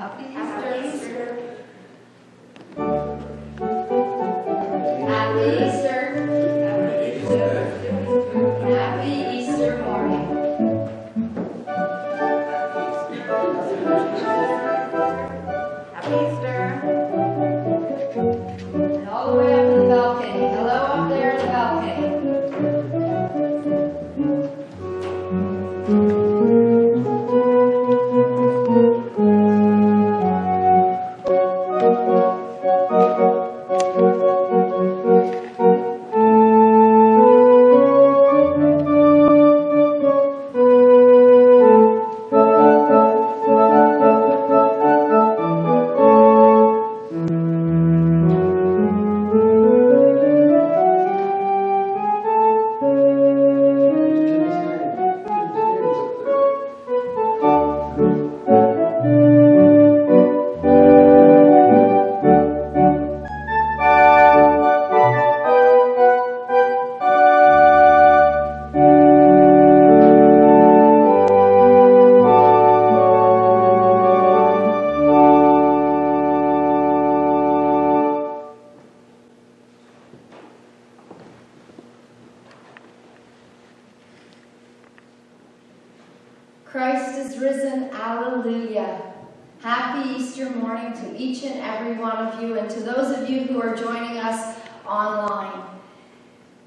Happy Happy Easter. Christ is risen. Alleluia. Happy Easter morning to each and every one of you, and to those of you who are joining us online.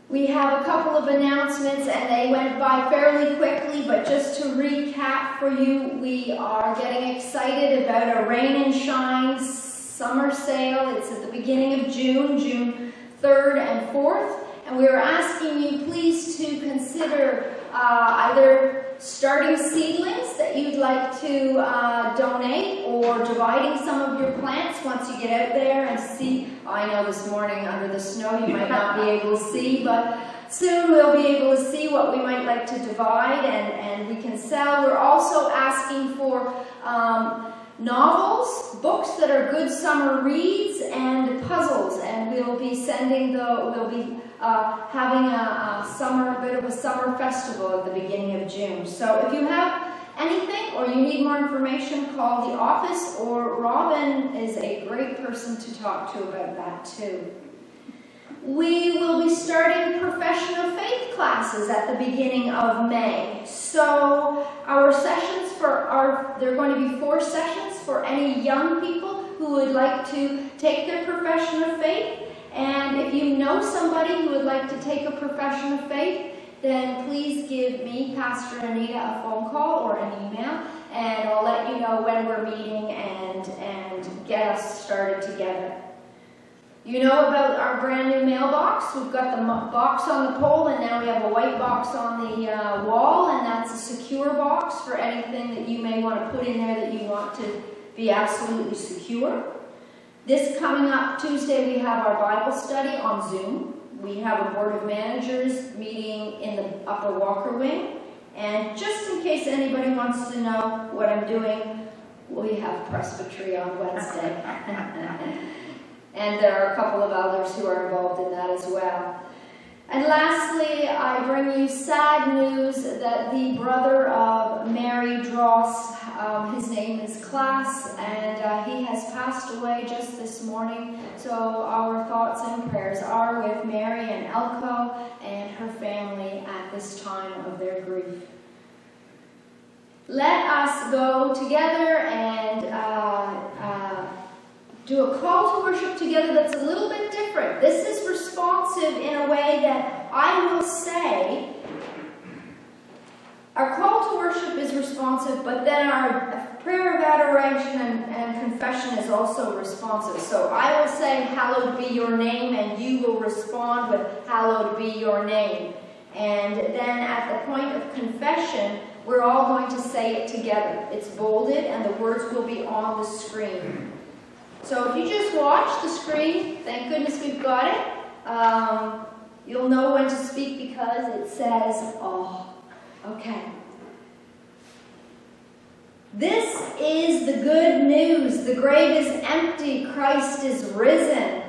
We have a couple of announcements, and they went by fairly quickly, but just to recap for you, we are getting excited about a Rain and Shine summer sale. It's at the beginning of June, June 3rd and 4th, and we are asking you please to consider uh, either starting seedlings that you'd like to uh, donate or dividing some of your plants once you get out there and see. I know this morning under the snow you might not be able to see, but soon we'll be able to see what we might like to divide and, and we can sell. We're also asking for um, novels, books that are good summer reads, and puzzles. And we'll be sending the, we'll be uh, having a, a summer, a bit of a summer festival at the beginning of June. So if you have anything or you need more information, call the office or Robin is a great person to talk to about that too. We will be starting profession of faith classes at the beginning of May. So our sessions for our, there are going to be four sessions for any young people who would like to take their profession of faith. And if you know somebody who would like to take a profession of faith, then please give me, Pastor Anita, a phone call or an email, and I'll let you know when we're meeting and, and get us started together. You know about our brand new mailbox. We've got the box on the pole, and now we have a white box on the uh, wall, and that's a secure box for anything that you may want to put in there that you want to be absolutely secure. This coming up Tuesday, we have our Bible study on Zoom. We have a board of managers meeting in the upper Walker wing. And just in case anybody wants to know what I'm doing, we have presbytery on Wednesday. and there are a couple of others who are involved in that as well. And lastly, I bring you sad news that the brother of Mary Dross, um, his name is Klaas, and uh, he has passed away just this morning. So our thoughts and prayers are with Mary and Elko and her family at this time of their grief. Let us go together and uh, uh, do a call to worship together that's a little bit different. This is responsive in a way that I will say our call worship is responsive, but then our prayer of adoration and, and, confession is also responsive. So I will say, Hallowed be your name, and you will respond with, Hallowed be your name. And then at the point of confession, we're all going to say it together. It's bolded, and the words will be on the screen. So if you just watch the screen, thank goodness we've got it, um, you'll know when to speak because it says, oh. Okay. This is the good news. The grave is empty. Christ is risen.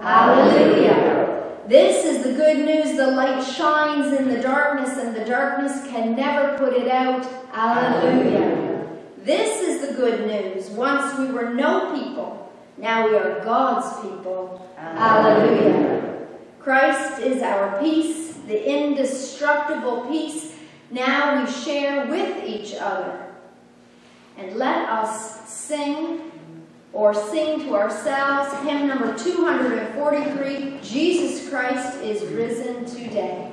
Hallelujah. This is the good news. The light shines in the darkness, and the darkness can never put it out. Hallelujah. This is the good news. Once we were no people, now we are God's people. Hallelujah. Christ is our peace, the indestructible peace now we share with each other. And let us sing or sing to ourselves hymn number 243 Jesus Christ is risen today.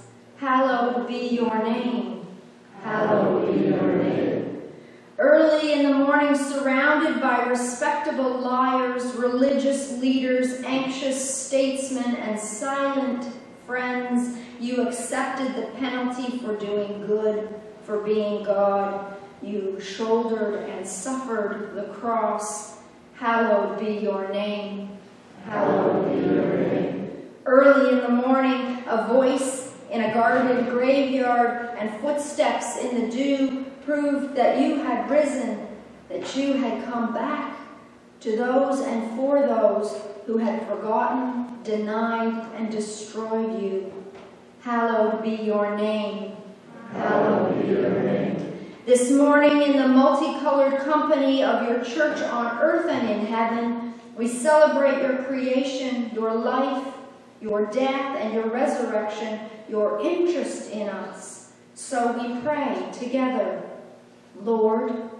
Hallowed be your name. Hallowed be your name. Early in the morning, surrounded by respectable liars, religious leaders, anxious statesmen, and silent friends, you accepted the penalty for doing good, for being God. You shouldered and suffered the cross. Hallowed be your name. Hallowed be your name. Early in the morning, a voice those and for those who had forgotten, denied, and destroyed you. Hallowed be your name. Hallowed be your name. This morning, in the multicolored company of your church on earth and in heaven, we celebrate your creation, your life, your death, and your resurrection, your interest in us. So we pray together, Lord,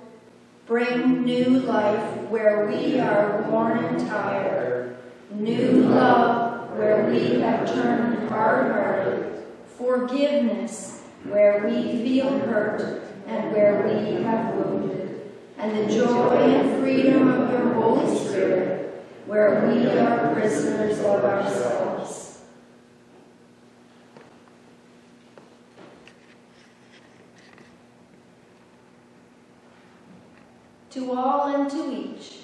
Bring new life where we are worn and tired. New love where we have turned hard-hearted. Forgiveness where we feel hurt and where we have wounded. And the joy and freedom of your Holy Spirit where we are prisoners of ourselves. to all and to each,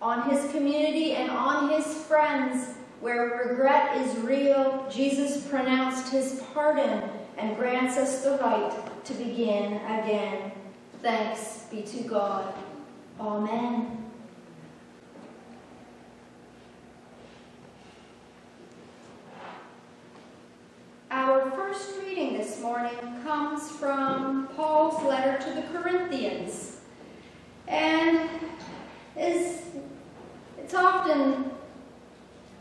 on his community and on his friends, where regret is real, Jesus pronounced his pardon and grants us the right to begin again. Thanks be to God. Amen. Our first reading this morning comes from Paul's letter to the Corinthians. And is it's often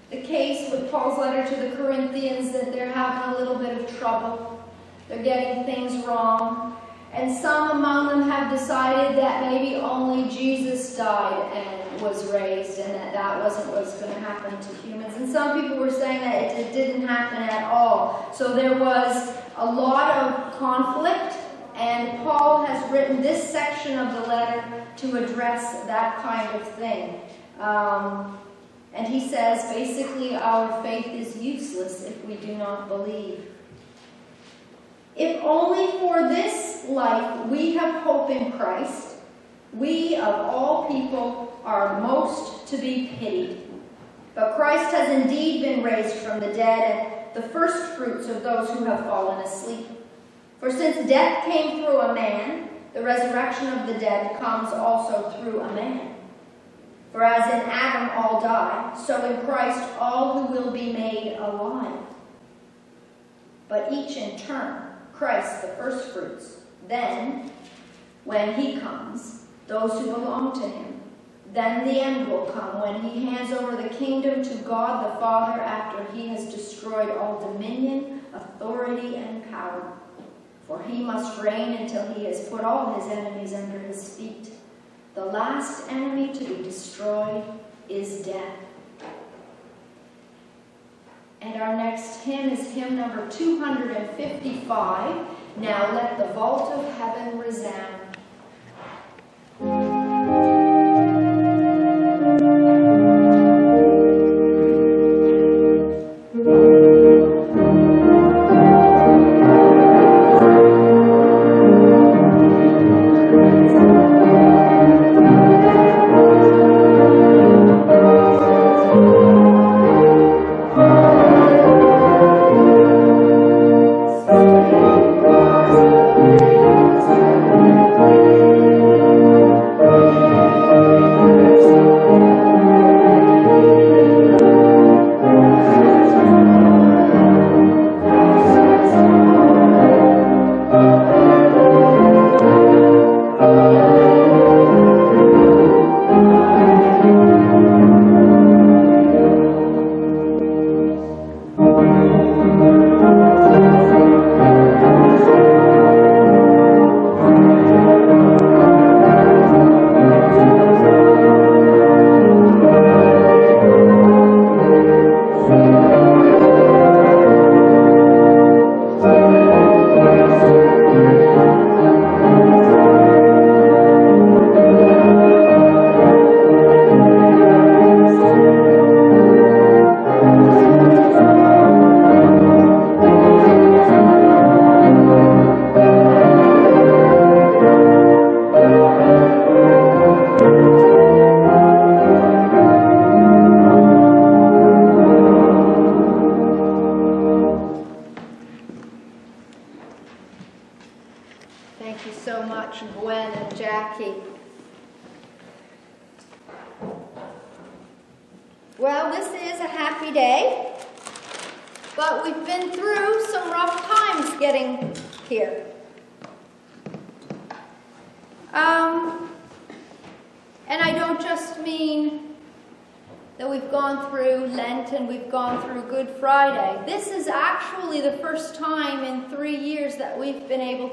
the case with Paul's letter to the Corinthians that they're having a little bit of trouble. They're getting things wrong. And some among them have decided that maybe only Jesus died and was raised and that that wasn't what's going to happen to humans. And some people were saying that it, it didn't happen at all. So there was a lot of conflict and Paul has written this section of the letter to address that kind of thing. Um, and he says basically, our faith is useless if we do not believe. If only for this life we have hope in Christ, we of all people are most to be pitied. But Christ has indeed been raised from the dead, and the first fruits of those who have fallen asleep. For since death came through a man, the resurrection of the dead comes also through a man. For as in Adam all die, so in Christ all who will be made alive. But each in turn Christ the firstfruits. Then, when he comes, those who belong to him. Then the end will come when he hands over the kingdom to God the Father after he has destroyed all dominion, authority, and power. For he must reign until he has put all his enemies under his feet. The last enemy to be destroyed is death. And our next hymn is hymn number 255. Now let the vault of heaven resound.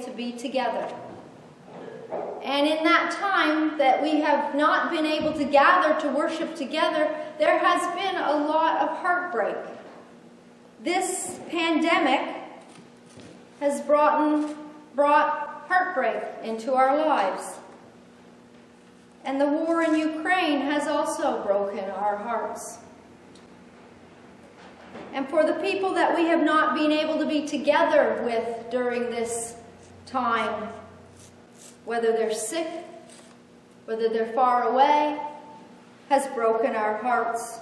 To be together. And in that time that we have not been able to gather to worship together, there has been a lot of heartbreak. This pandemic has brought, brought heartbreak into our lives. And the war in Ukraine has also broken our hearts. And for the people that we have not been able to be together with during this time, whether they're sick, whether they're far away, has broken our hearts.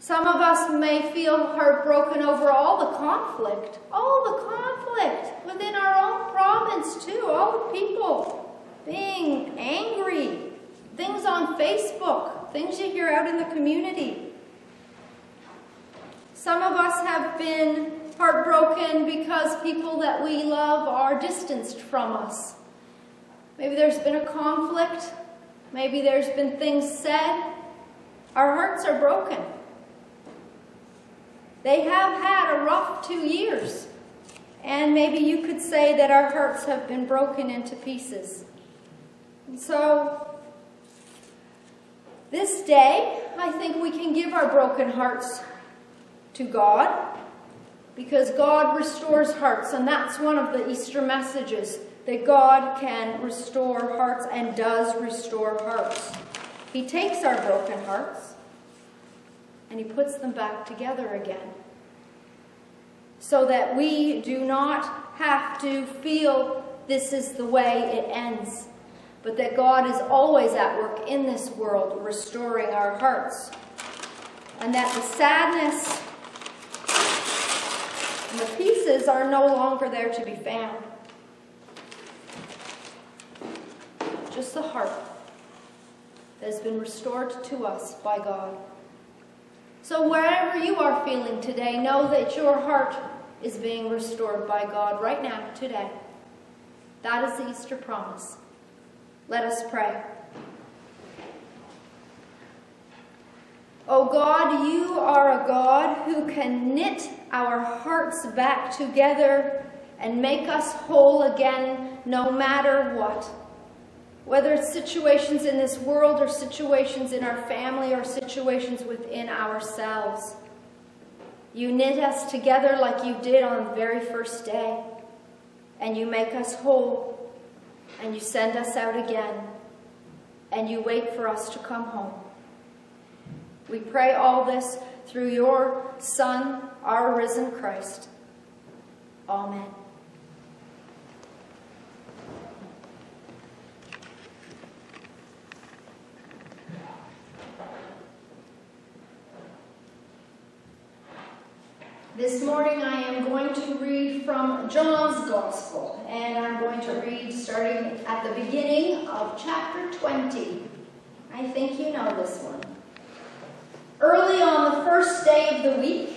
Some of us may feel heartbroken over all the conflict, all the conflict within our own province too, all the people being angry, things on Facebook, things you hear out in the community. Some of us have been heartbroken because people that we love are distanced from us. Maybe there's been a conflict Maybe there's been things said. Our hearts are broken. They have had a rough two years. And maybe you could say that our hearts have been broken into pieces. And so, this day, I think we can give our broken hearts to God because God restores hearts, and that's one of the Easter messages that God can restore hearts and does restore hearts. He takes our broken hearts and He puts them back together again so that we do not have to feel this is the way it ends, but that God is always at work in this world restoring our hearts. And that the sadness and the pieces are no longer there to be found. Just the heart that has been restored to us by God. So, wherever you are feeling today, know that your heart is being restored by God right now, today. That is the Easter promise. Let us pray. Oh God, you are a God who can knit our hearts back together and make us whole again no matter what. Whether it's situations in this world or situations in our family or situations within ourselves. You knit us together like you did on the very first day, and you make us whole, and you send us out again, and you wait for us to come home. We pray all this through your Son, our risen Christ. Amen. This morning I am going to read from John's Gospel, and I'm going to read starting at the beginning of chapter 20. I think you know this one. Early on the first day of the week,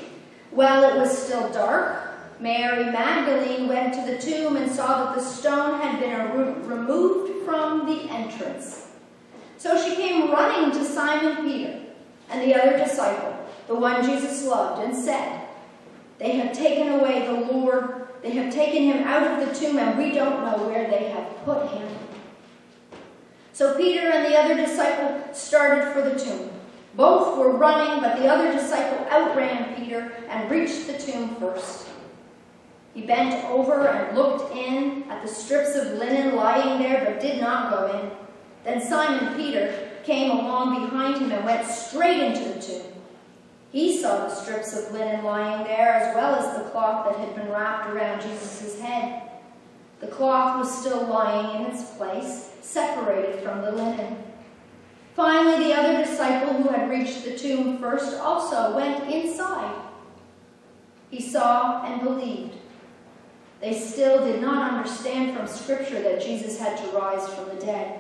while it was still dark, Mary Magdalene went to the tomb and saw that the stone had been removed from the entrance. So she came running to Simon Peter and the other disciple, the one Jesus loved, and said, They have taken away the Lord, they have taken him out of the tomb, and we don't know where they have put him. So Peter and the other disciple started for the tomb. Both were running, but the other disciple outran Peter and reached the tomb first. He bent over and looked in at the strips of linen lying there, but did not go in. Then Simon Peter came along behind him and went straight into the tomb. He saw the strips of linen lying there, as well as the cloth that had been wrapped around Jesus' head. The cloth was still lying in its place, separated from the linen. Finally, the other disciple who had reached the tomb first also went inside. He saw and believed. They still did not understand from Scripture that Jesus had to rise from the dead.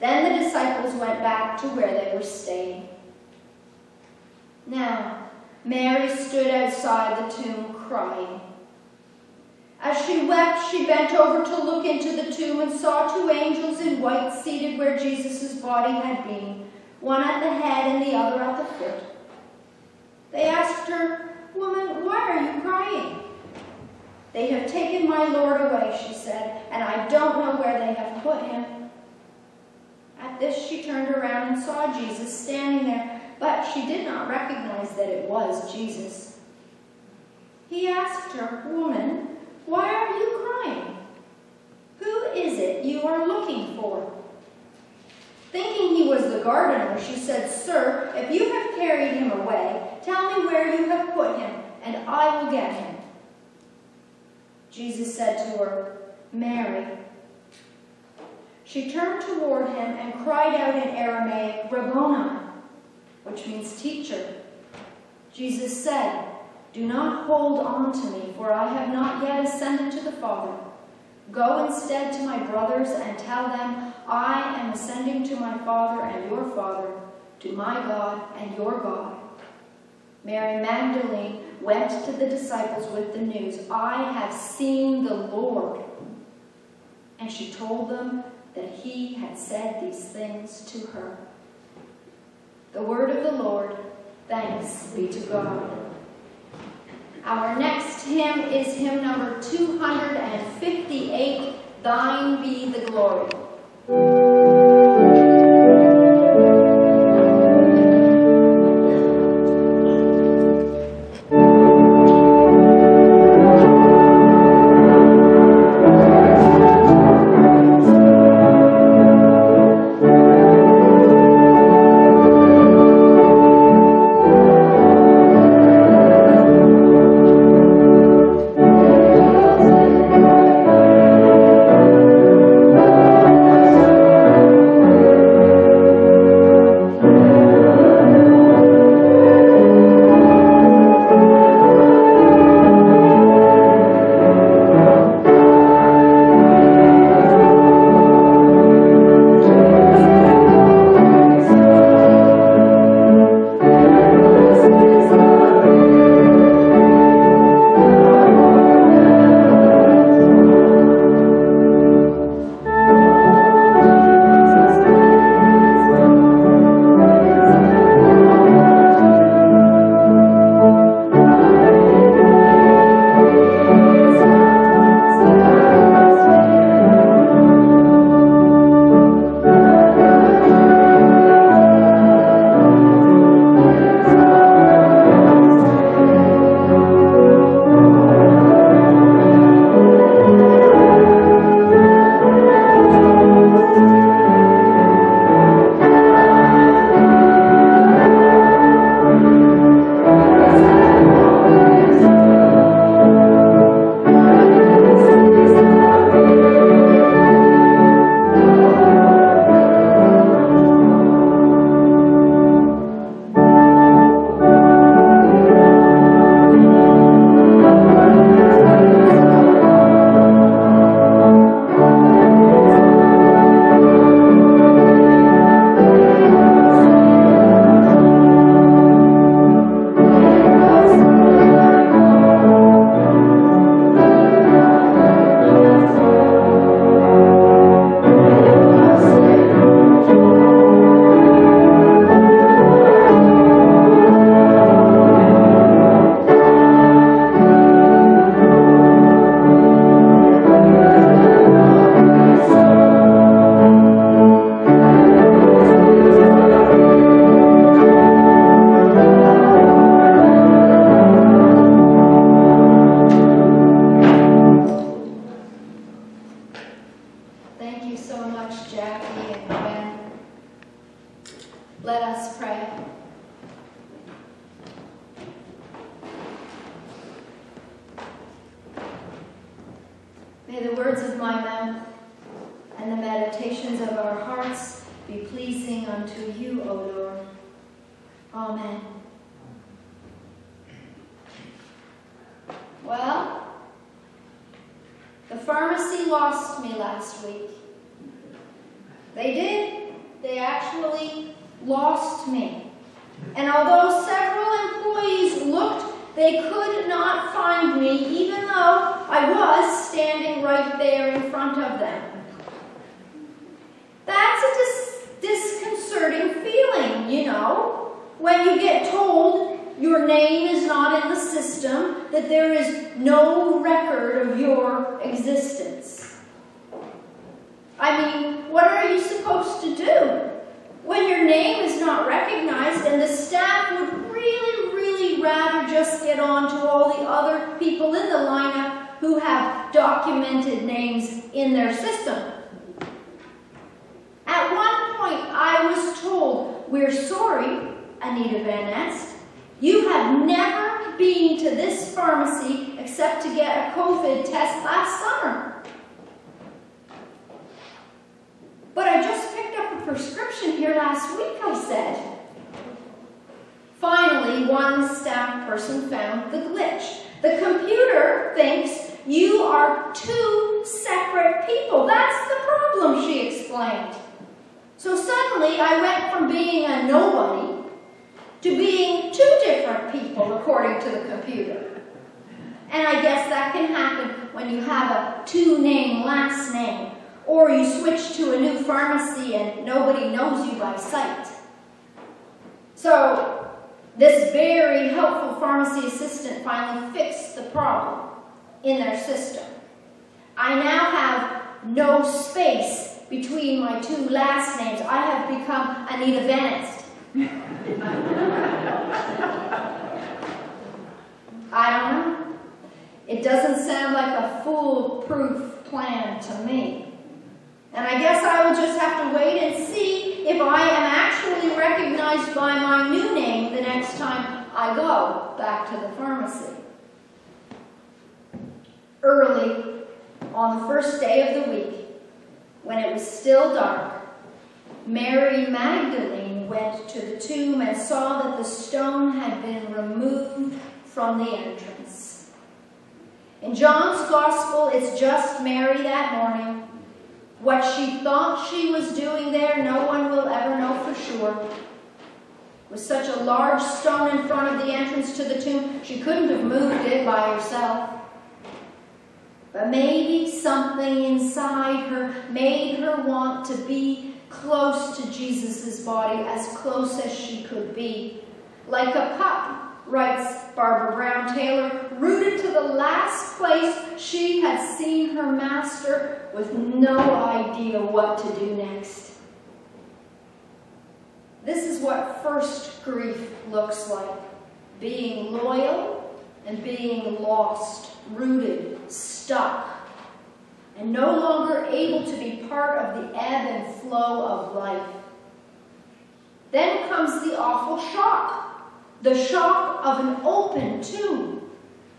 Then the disciples went back to where they were staying. Now, Mary stood outside the tomb crying. As she wept, she bent over to look into the tomb and saw two angels in white seated where Jesus' body had been, one at the head and the other at the foot. They asked her, Woman, why are you crying? They have taken my Lord away, she said, and I don't know where they have put him. At this she turned around and saw Jesus standing there, but she did not recognize that it was Jesus. He asked her, Woman, why are you crying? Who is it you are looking for? Thinking he was the gardener, she said, Sir, if you have carried him away, tell me where you have put him, and I will get him. Jesus said to her, Mary. She turned toward him and cried out in Aramaic, Rabboni, which means teacher. Jesus said, do not hold on to me, for I have not yet ascended to the Father. Go instead to my brothers and tell them, I am ascending to my Father and your Father, to my God and your God. Mary Magdalene went to the disciples with the news, I have seen the Lord. And she told them that he had said these things to her. The word of the Lord, thanks be to God. Our next hymn is hymn number 258, Thine Be the Glory. pharmacy lost me last week. They did. They actually lost me. And although several employees looked, they could not find me, even though I was standing right there in front of them. That's a dis disconcerting feeling, you know, when you get told your name is not in the system, that there is no record of your existence. I mean, what are you supposed to do? When your name is not recognized and the staff would really, really rather just get on to all the other people in the lineup who have documented names in their system. At one point, I was told, we're sorry, Anita Van Est, you have never been to this pharmacy except to get a COVID test last summer. But I just picked up a prescription here last week, I said. Finally, one staff person found the glitch. The computer thinks you are two separate people. That's the problem, she explained. So suddenly, I went from being a nobody to being people according to the computer. And I guess that can happen when you have a two-name last name, or you switch to a new pharmacy and nobody knows you by sight. So this very helpful pharmacy assistant finally fixed the problem in their system. I now have no space between my two last names. I have become Anita VanEst. I don't know. It doesn't sound like a foolproof plan to me. And I guess I will just have to wait and see if I am actually recognized by my new name the next time I go back to the pharmacy. Early on the first day of the week, when it was still dark, Mary Magdalene went to the tomb and saw that the stone had been removed from the entrance. In John's Gospel, it's just Mary that morning. What she thought she was doing there, no one will ever know for sure. With such a large stone in front of the entrance to the tomb, she couldn't have moved it by herself. But maybe something inside her made her want to be close to Jesus' body, as close as she could be. Like a pup writes Barbara Brown Taylor, rooted to the last place she had seen her master with no idea what to do next. This is what first grief looks like being loyal and being lost, rooted, stuck, and no longer able to be part of the ebb and flow of life. Then comes the awful shock the shock of an open tomb.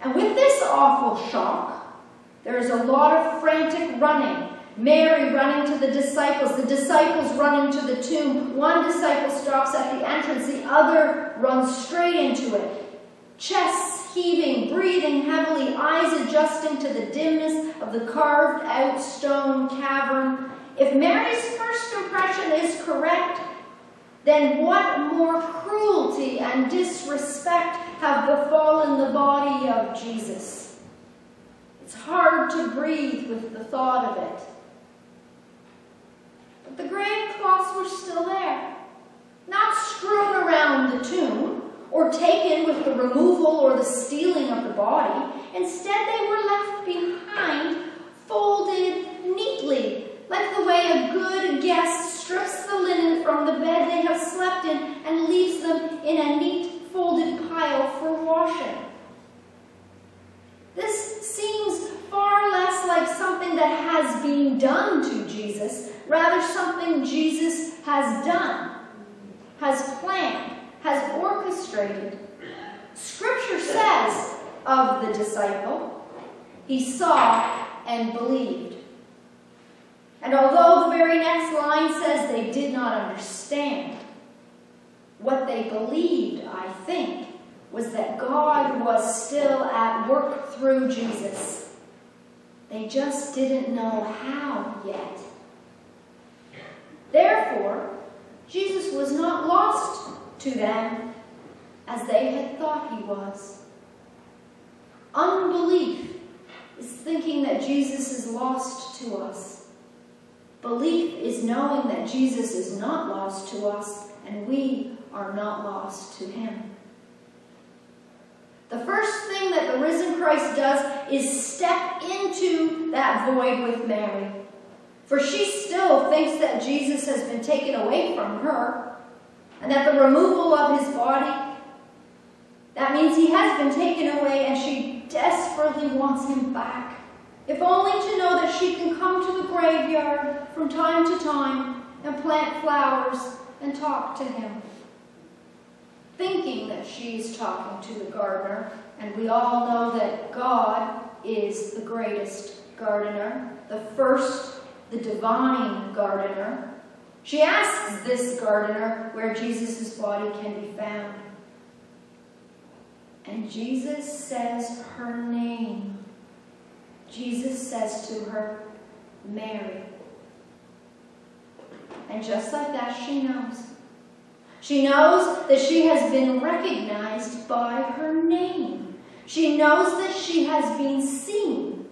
And with this awful shock, there is a lot of frantic running. Mary running to the disciples, the disciples running to the tomb. One disciple stops at the entrance, the other runs straight into it. Chests heaving, breathing heavily, eyes adjusting to the dimness of the carved out stone cavern. If Mary's first impression is correct, then what more cruelty and disrespect have befallen the body of Jesus? It's hard to breathe with the thought of it. But the grave cloths were still there, not strewn around the tomb or taken with the removal or the stealing of the body. Instead, they were left behind, folded neatly, like the way a good guest strips the linen from the bed they have slept in and leaves them in a neat folded pile for washing. This seems far less like something that has been done to Jesus, rather something Jesus has done, has planned, has orchestrated. Scripture says of the disciple, he saw and believed. And although the very next line says they did not understand, what they believed, I think, was that God was still at work through Jesus. They just didn't know how yet. Therefore, Jesus was not lost to them as they had thought he was. Unbelief is thinking that Jesus is lost to us. Belief is knowing that Jesus is not lost to us and we are not lost to him. The first thing that the risen Christ does is step into that void with Mary. For she still thinks that Jesus has been taken away from her and that the removal of his body, that means he has been taken away and she desperately wants him back if only to know that she can come to the graveyard from time to time and plant flowers and talk to him. Thinking that she's talking to the gardener, and we all know that God is the greatest gardener, the first, the divine gardener. She asks this gardener where Jesus' body can be found. And Jesus says her name. Jesus says to her, Mary. And just like that, she knows. She knows that she has been recognized by her name. She knows that she has been seen.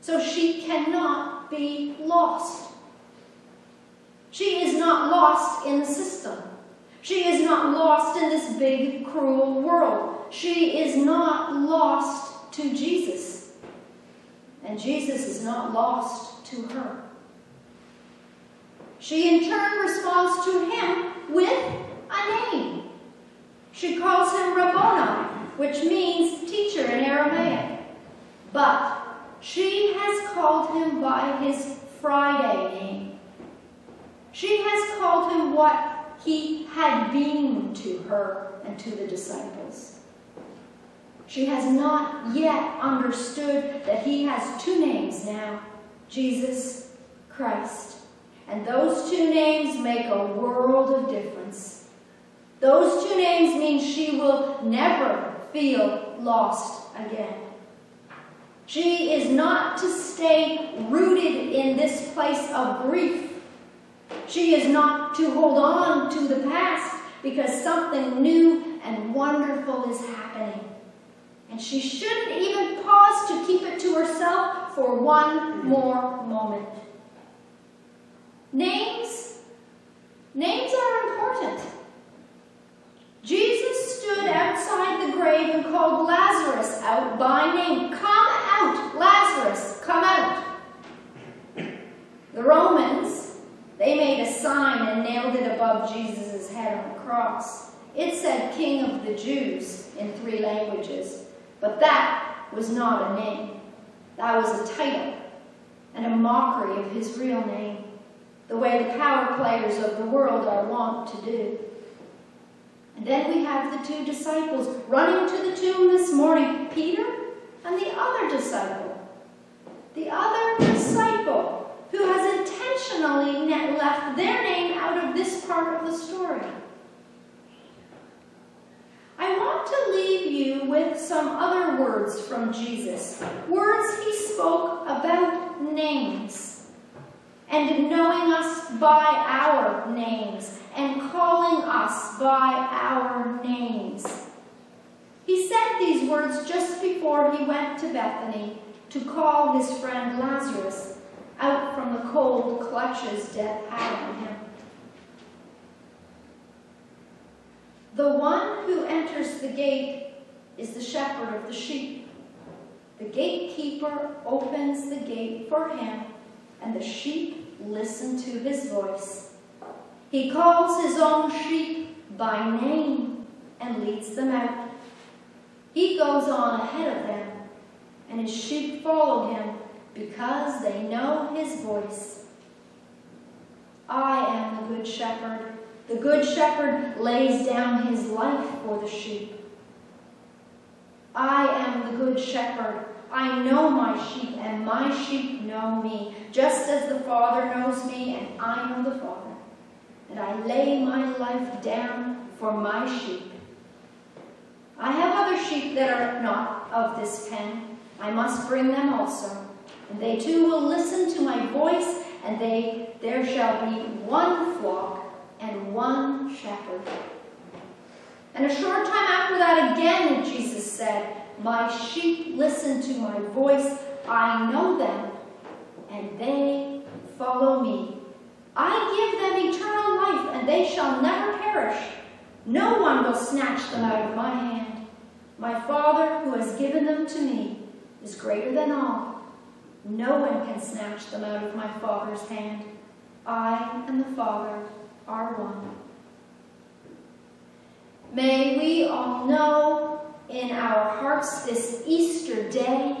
So she cannot be lost. She is not lost in the system. She is not lost in this big, cruel world. She is not lost to Jesus. And Jesus is not lost to her. She in turn responds to him with a name. She calls him Rabboni, which means teacher in Aramaic. But she has called him by his Friday name. She has called him what he had been to her and to the disciples. She has not yet understood that he has two names now Jesus Christ. And those two names make a world of difference. Those two names mean she will never feel lost again. She is not to stay rooted in this place of grief. She is not to hold on to the past because something new and wonderful is happening. And she shouldn't even pause to keep it to herself for one more moment. Names, names are important. Jesus stood outside the grave and called Lazarus out by name. Come out, Lazarus, come out. The Romans, they made a sign and nailed it above Jesus' head on the cross. It said King of the Jews in three languages, but that was not a name. That was a title and a mockery of his real name, the way the power players of the world are wont to do. And then we have the two disciples running to the tomb this morning, Peter and the other disciple. The other disciple who has intentionally left their name out of this part of the story. I want to leave you with some other words from Jesus. Words he spoke about names and knowing us by our names and calling us by our names. He said these words just before he went to Bethany to call his friend Lazarus out from the cold clutches death had on him. The one who enters the gate is the shepherd of the sheep. The gatekeeper opens the gate for him, and the sheep listen to his voice. He calls his own sheep by name and leads them out. He goes on ahead of them, and his sheep follow him because they know his voice. I am the good shepherd. The good shepherd lays down his life for the sheep. I am the good shepherd. I know my sheep, and my sheep know me, just as the Father knows me, and I know the Father. And I lay my life down for my sheep. I have other sheep that are not of this pen. I must bring them also. And they too will listen to my voice, and they there shall be one flock and one shepherd. And a short time after that, again, Jesus said, My sheep listen to my voice. I know them, and they follow me. I give them eternal life, and they shall never perish. No one will snatch them out of my hand. My Father, who has given them to me, is greater than all. No one can snatch them out of my Father's hand. I and the Father are one. May we all know in our hearts this Easter day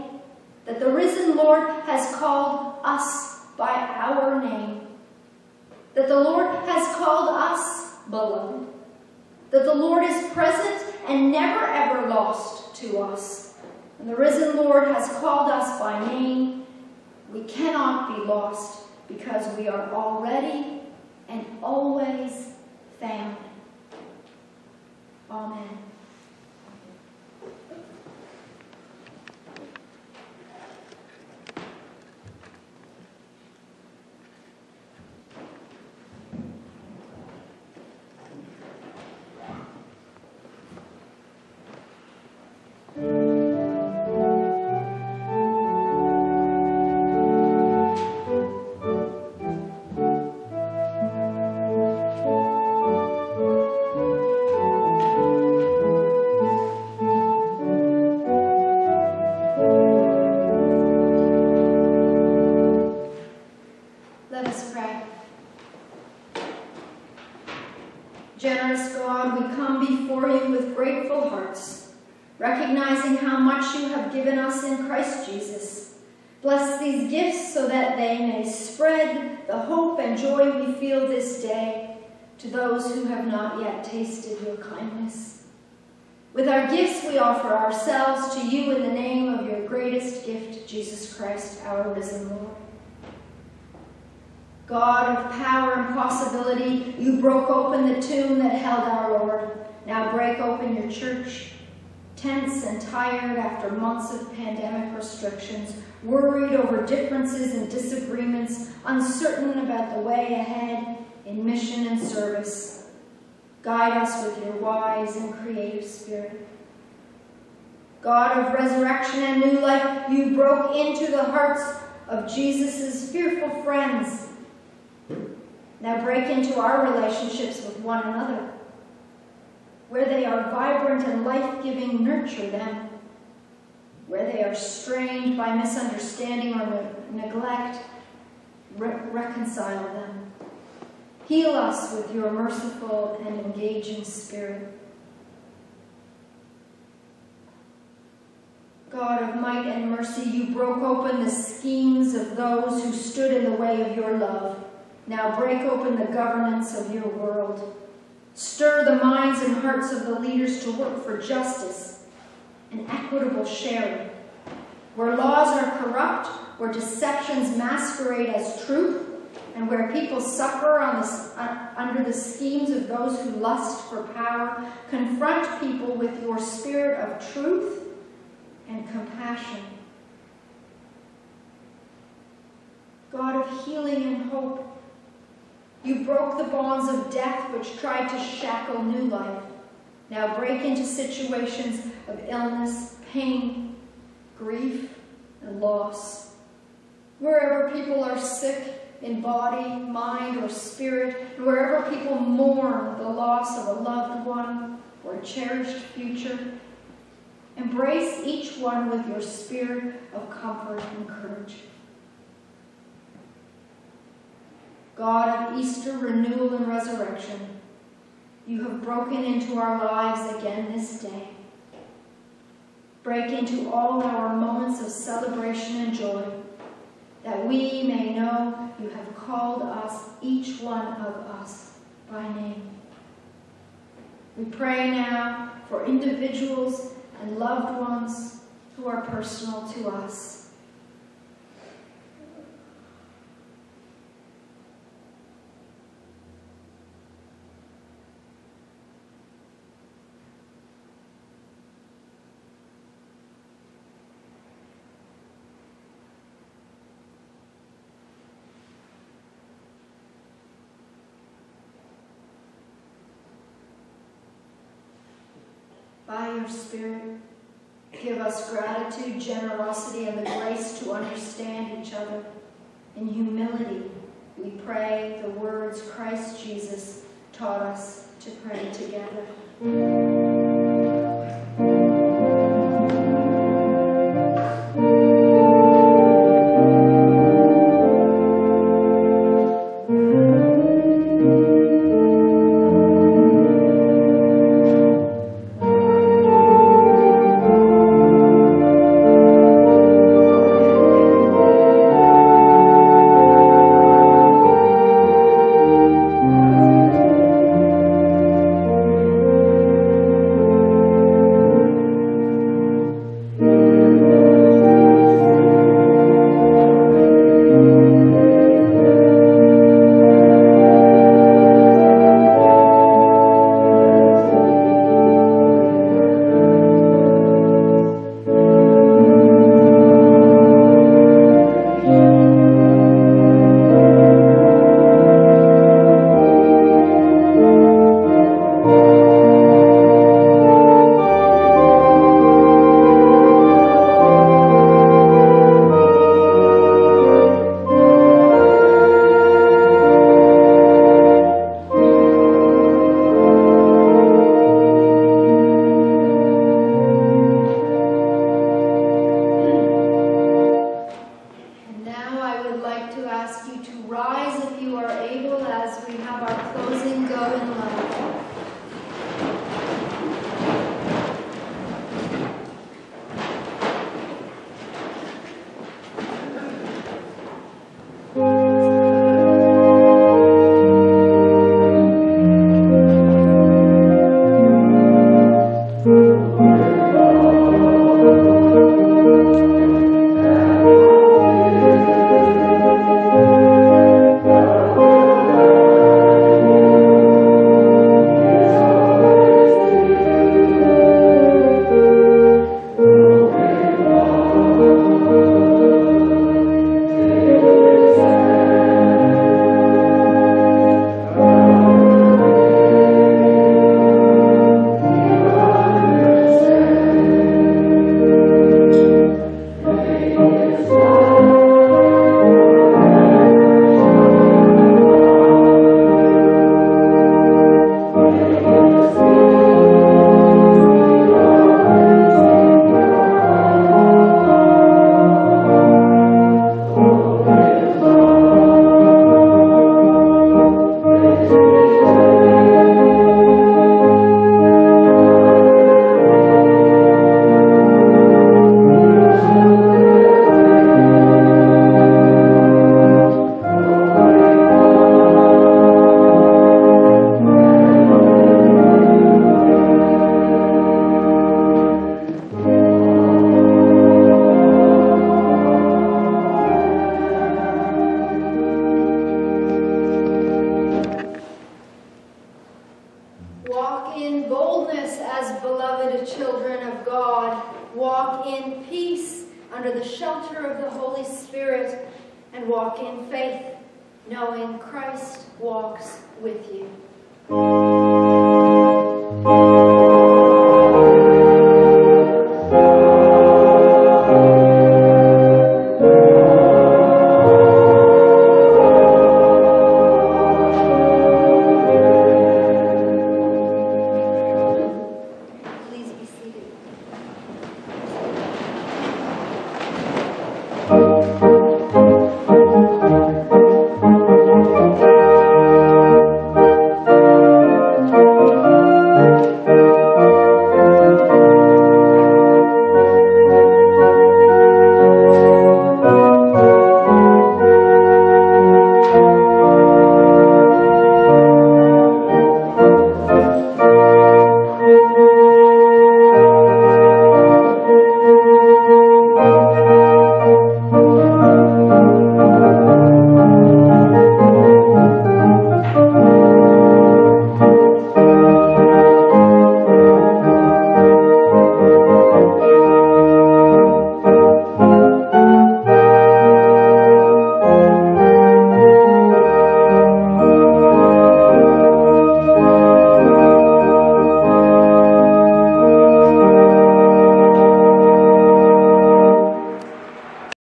that the risen Lord has called us by our name, that the Lord has called us beloved, that the Lord is present and never ever lost to us. And the risen Lord has called us by name. We cannot be lost because we are already and always found. Amen. Not yet tasted your kindness. With our gifts, we offer ourselves to you in the name of your greatest gift, Jesus Christ, our risen Lord. God of power and possibility, you broke open the tomb that held our Lord. Now break open your church. Tense and tired after months of pandemic restrictions, worried over differences and disagreements, uncertain about the way ahead in mission and service. Guide us with your wise and creative spirit. God of resurrection and new life, you broke into the hearts of Jesus' fearful friends. Now break into our relationships with one another. Where they are vibrant and life-giving, nurture them. Where they are strained by misunderstanding or neglect, re reconcile them. Heal us with your merciful and engaging spirit. God of might and mercy, you broke open the schemes of those who stood in the way of your love. Now break open the governance of your world. Stir the minds and hearts of the leaders to work for justice and equitable sharing. Where laws are corrupt, where deceptions masquerade as truth, and where people suffer the, uh, under the schemes of those who lust for power, confront people with your spirit of truth and compassion. God of healing and hope, you broke the bonds of death which tried to shackle new life. Now break into situations of illness, pain, grief, and loss. Wherever people are sick in body, mind, or spirit, and wherever people mourn the loss of a loved one or a cherished future, Embrace each one with your spirit of comfort and courage. God of Easter, renewal, and resurrection, you have broken into our lives again this day. Break into all our moments of celebration and joy, that we may know you have called us, each one of us, by name. We pray now for individuals and loved ones who are personal to us. By your Spirit. Give us gratitude, generosity, and the grace to understand each other. In humility, we pray the words Christ Jesus taught us to pray together.